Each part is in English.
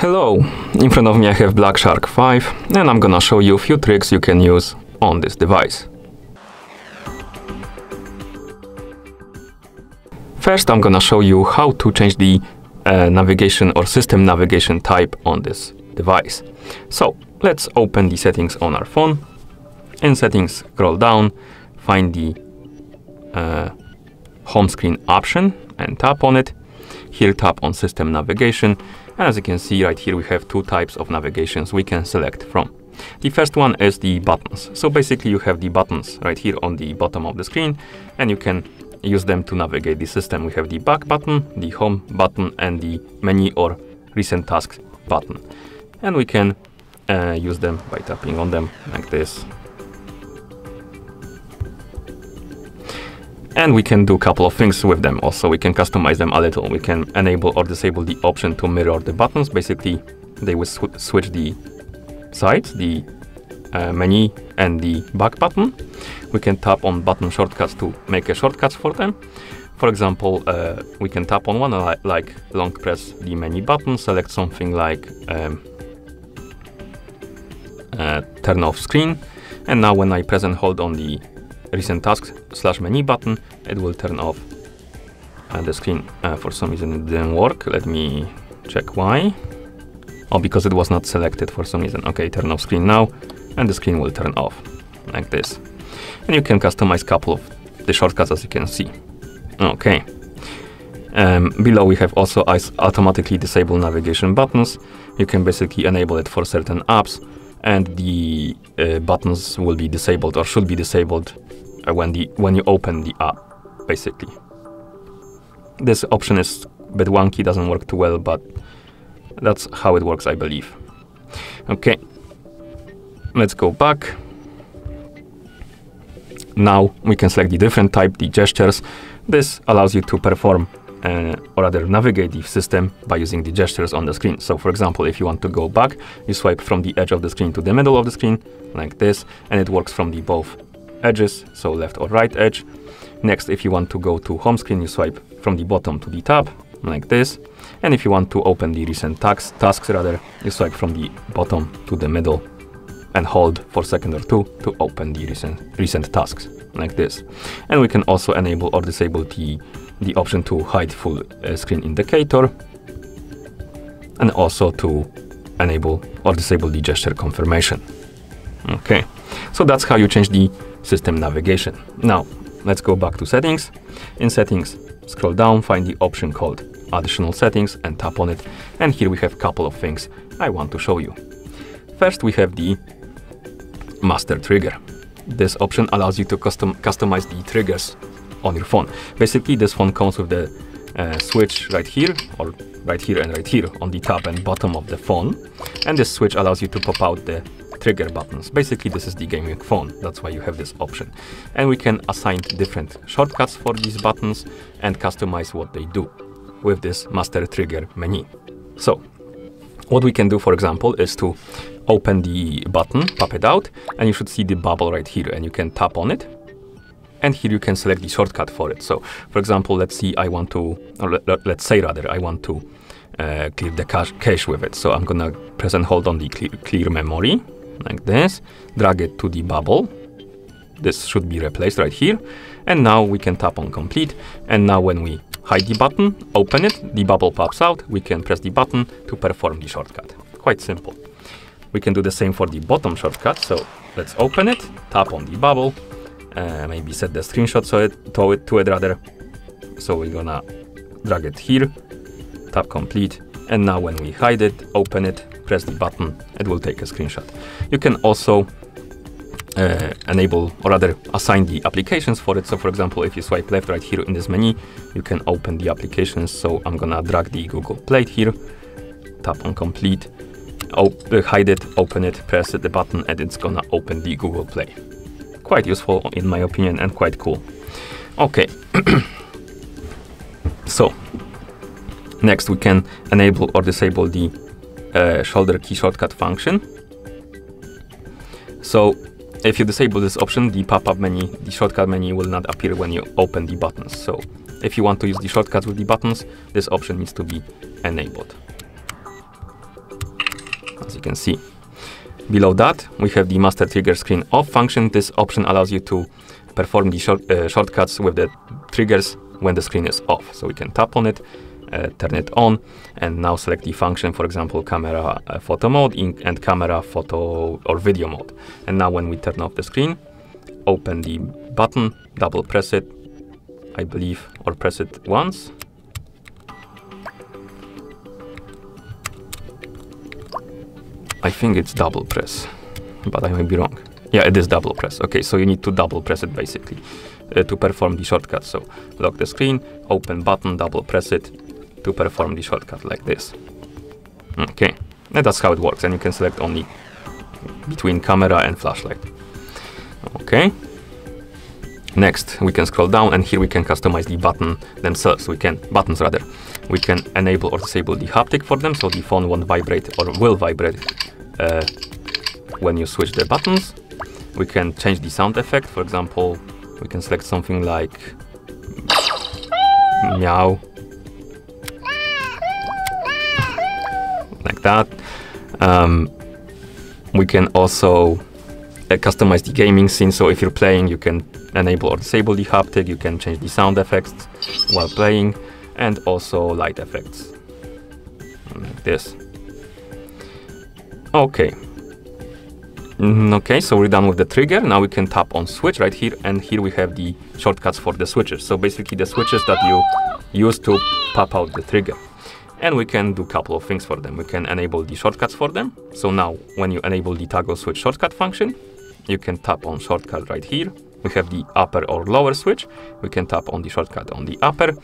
Hello, in front of me I have Black Shark 5 and I'm gonna show you a few tricks you can use on this device. First I'm gonna show you how to change the uh, navigation or system navigation type on this device. So let's open the settings on our phone. In settings scroll down, find the uh, home screen option and tap on it. Here tap on system navigation and as you can see right here we have two types of navigations we can select from. The first one is the buttons. So basically you have the buttons right here on the bottom of the screen and you can use them to navigate the system. We have the back button, the home button and the menu or recent tasks button. And we can uh, use them by tapping on them like this. And we can do a couple of things with them also. We can customize them a little. We can enable or disable the option to mirror the buttons. Basically, they will sw switch the sides, the uh, menu and the back button. We can tap on button shortcuts to make a shortcuts for them. For example, uh, we can tap on one li like long press the menu button, select something like um, uh, turn off screen. And now when I press and hold on the recent tasks slash menu button, it will turn off uh, the screen. Uh, for some reason it didn't work. Let me check why. Oh, because it was not selected for some reason. Okay, turn off screen now and the screen will turn off like this. And you can customize a couple of the shortcuts as you can see. Okay. Um, below we have also automatically disable navigation buttons. You can basically enable it for certain apps and the uh, buttons will be disabled or should be disabled uh, when the when you open the app basically. This option is a bit wonky, doesn't work too well, but that's how it works, I believe. Okay, let's go back. Now we can select the different type, the gestures. This allows you to perform uh, or rather navigate the system by using the gestures on the screen. So for example, if you want to go back, you swipe from the edge of the screen to the middle of the screen, like this, and it works from the both edges, so left or right edge. Next, if you want to go to home screen, you swipe from the bottom to the top, like this. And if you want to open the recent tasks, tasks rather, you swipe from the bottom to the middle and hold for a second or two to open the recent, recent tasks, like this. And we can also enable or disable the, the option to hide full uh, screen indicator and also to enable or disable the gesture confirmation. Okay, so that's how you change the system navigation. Now, let's go back to settings. In settings, scroll down, find the option called additional settings and tap on it. And here we have a couple of things I want to show you. First, we have the master trigger. This option allows you to custom customize the triggers on your phone. Basically, this phone comes with the uh, switch right here, or right here and right here on the top and bottom of the phone. And this switch allows you to pop out the trigger buttons. Basically, this is the gaming phone. That's why you have this option. And we can assign different shortcuts for these buttons and customize what they do with this master trigger menu. So what we can do, for example, is to open the button, pop it out, and you should see the bubble right here, and you can tap on it. And here you can select the shortcut for it. So, for example, let's see, I want to, or let, us say rather, I want to uh, clear the cache, cache with it. So I'm gonna press and hold on the clear, clear memory, like this, drag it to the bubble. This should be replaced right here. And now we can tap on complete. And now when we hide the button, open it, the bubble pops out, we can press the button to perform the shortcut. Quite simple. We can do the same for the bottom shortcut, so let's open it, tap on the bubble, uh, maybe set the screenshot so it, to, it, to it rather. So we're gonna drag it here, tap complete, and now when we hide it, open it, press the button, it will take a screenshot. You can also uh, enable or rather assign the applications for it. So for example, if you swipe left right here in this menu, you can open the applications. So I'm gonna drag the Google Play here, tap on complete, uh, hide it, open it, press the button and it's gonna open the Google Play. Quite useful in my opinion and quite cool. Okay. so next we can enable or disable the uh, shoulder key shortcut function. So if you disable this option, the pop-up menu, the shortcut menu will not appear when you open the buttons. So if you want to use the shortcuts with the buttons, this option needs to be enabled. as you can see. Below that, we have the master trigger screen off function. This option allows you to perform the short, uh, shortcuts with the triggers when the screen is off. So we can tap on it, turn it on, and now select the function, for example, camera uh, photo mode and camera photo or video mode. And now when we turn off the screen, open the button, double press it, I believe, or press it once. I think it's double press, but I may be wrong. Yeah, it is double press. Okay, so you need to double press it basically uh, to perform the shortcut. So lock the screen, open button, double press it to perform the shortcut like this. Okay, and that's how it works. And you can select only between camera and flashlight. Okay. Next, we can scroll down and here we can customize the button themselves. We can, buttons rather. We can enable or disable the haptic for them, so the phone won't vibrate or will vibrate uh, when you switch the buttons. We can change the sound effect. For example, we can select something like meow. Like that. Um, we can also uh, customize the gaming scene. So if you're playing, you can enable or disable the haptic. You can change the sound effects while playing and also light effects like this. Okay. Mm, okay, so we're done with the trigger. Now we can tap on switch right here, and here we have the shortcuts for the switches. So basically the switches that you use to pop out the trigger. And we can do a couple of things for them. We can enable the shortcuts for them. So now when you enable the toggle switch shortcut function, you can tap on shortcut right here. We have the upper or lower switch. We can tap on the shortcut on the upper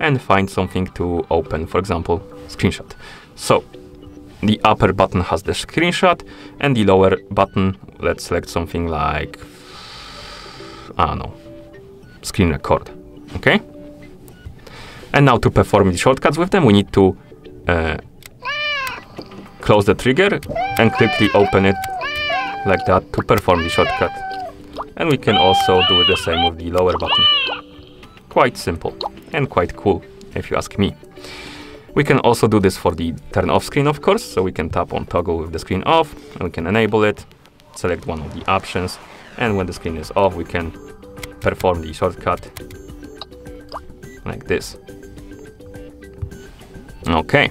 and find something to open, for example, screenshot. So the upper button has the screenshot and the lower button, let's select something like, I don't know, screen record, okay? And now to perform the shortcuts with them, we need to uh, close the trigger and quickly open it like that to perform the shortcut. And we can also do the same with the lower button. Quite simple and quite cool, if you ask me. We can also do this for the turn off screen, of course, so we can tap on toggle with the screen off, and we can enable it, select one of the options, and when the screen is off, we can perform the shortcut like this. Okay,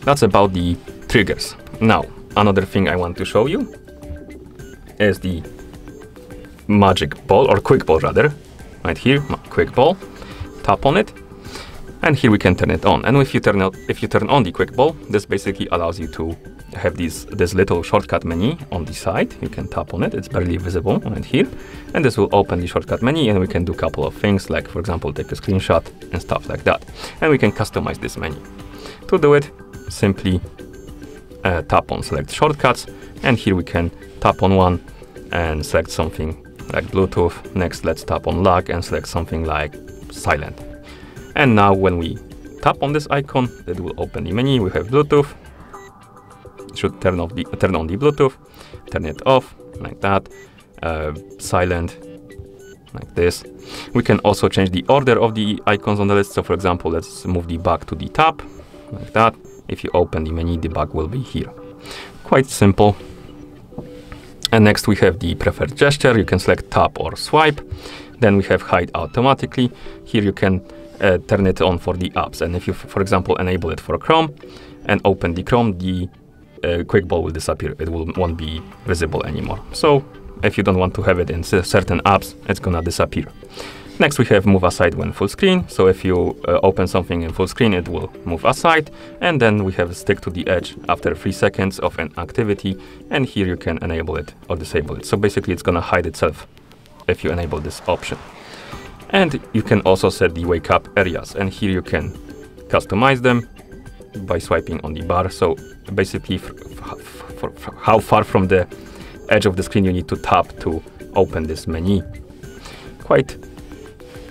that's about the triggers. Now, another thing I want to show you is the magic ball, or quick ball rather, right here, quick ball. Tap on it, and here we can turn it on. And if you turn, if you turn on the quick ball, this basically allows you to have this, this little shortcut menu on the side. You can tap on it, it's barely visible right here. And this will open the shortcut menu and we can do a couple of things like, for example, take a screenshot and stuff like that. And we can customize this menu. To do it, simply uh, tap on select shortcuts. And here we can tap on one and select something like Bluetooth. Next, let's tap on lock and select something like silent. And now when we tap on this icon, it will open the menu. We have Bluetooth. Should turn off the turn on the Bluetooth, turn it off like that. Uh, silent like this. We can also change the order of the icons on the list. So for example, let's move the bug to the top like that. If you open the menu, the bug will be here. Quite simple. And next we have the preferred gesture. You can select tap or swipe. Then we have hide automatically. Here you can uh, turn it on for the apps. And if you, for example, enable it for Chrome and open the Chrome, the uh, quick ball will disappear. It will, won't be visible anymore. So if you don't want to have it in certain apps, it's gonna disappear. Next, we have move aside when full screen. So if you uh, open something in full screen, it will move aside. And then we have stick to the edge after three seconds of an activity. And here you can enable it or disable it. So basically it's gonna hide itself if you enable this option. And you can also set the wake up areas. And here you can customize them by swiping on the bar. So basically how far from the edge of the screen you need to tap to open this menu. Quite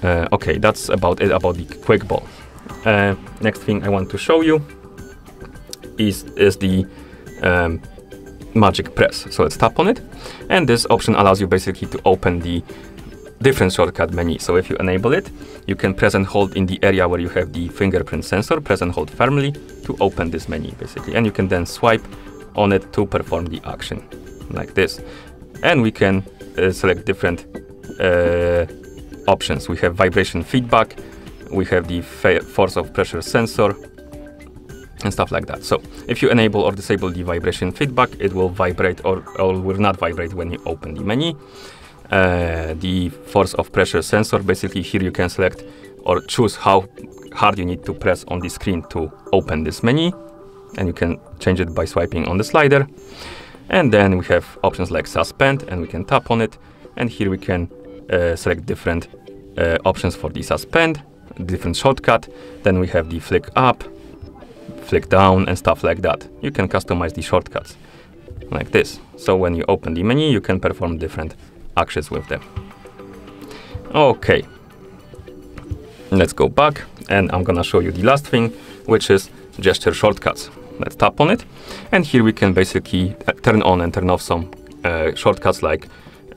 uh, okay, that's about it about the quick ball. Uh, next thing I want to show you is, is the um, magic press. So let's tap on it. And this option allows you basically to open the different shortcut menu. So if you enable it, you can press and hold in the area where you have the fingerprint sensor, press and hold firmly to open this menu basically. And you can then swipe on it to perform the action, like this. And we can uh, select different uh, options. We have vibration feedback, we have the force of pressure sensor, and stuff like that. So if you enable or disable the vibration feedback, it will vibrate or, or will not vibrate when you open the menu. Uh, the force of pressure sensor, basically here you can select or choose how hard you need to press on the screen to open this menu. And you can change it by swiping on the slider. And then we have options like suspend and we can tap on it. And here we can uh, select different uh, options for the suspend, different shortcut. Then we have the flick up, flick down and stuff like that. You can customize the shortcuts like this. So when you open the menu, you can perform different actions with them. Okay, let's go back and I'm gonna show you the last thing, which is gesture shortcuts. Let's tap on it. And here we can basically uh, turn on and turn off some uh, shortcuts like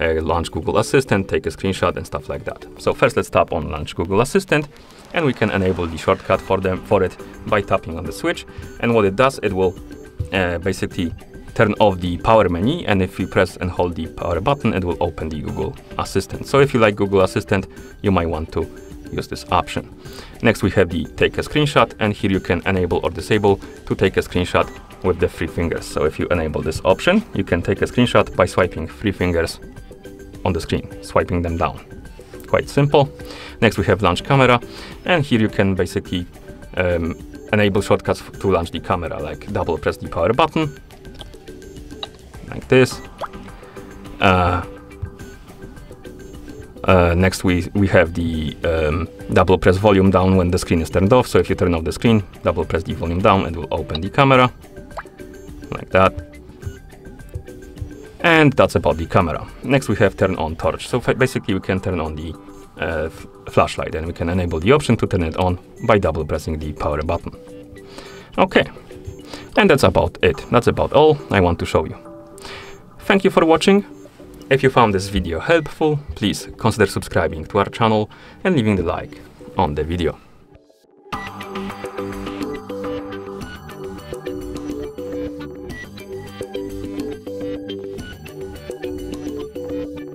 uh, launch Google Assistant, take a screenshot and stuff like that. So first let's tap on launch Google Assistant and we can enable the shortcut for them for it by tapping on the switch. And what it does, it will uh, basically turn off the power menu and if you press and hold the power button, it will open the Google Assistant. So if you like Google Assistant, you might want to use this option. Next we have the take a screenshot and here you can enable or disable to take a screenshot with the three fingers. So if you enable this option, you can take a screenshot by swiping three fingers on the screen, swiping them down. Quite simple. Next we have launch camera and here you can basically um, enable shortcuts to launch the camera, like double press the power button, this. Uh, uh, next we, we have the um, double press volume down when the screen is turned off. So if you turn off the screen, double press the volume down and will open the camera like that. And that's about the camera. Next we have turn on torch. So basically we can turn on the uh, flashlight and we can enable the option to turn it on by double pressing the power button. Okay, and that's about it. That's about all I want to show you. Thank you for watching. If you found this video helpful, please consider subscribing to our channel and leaving the like on the video.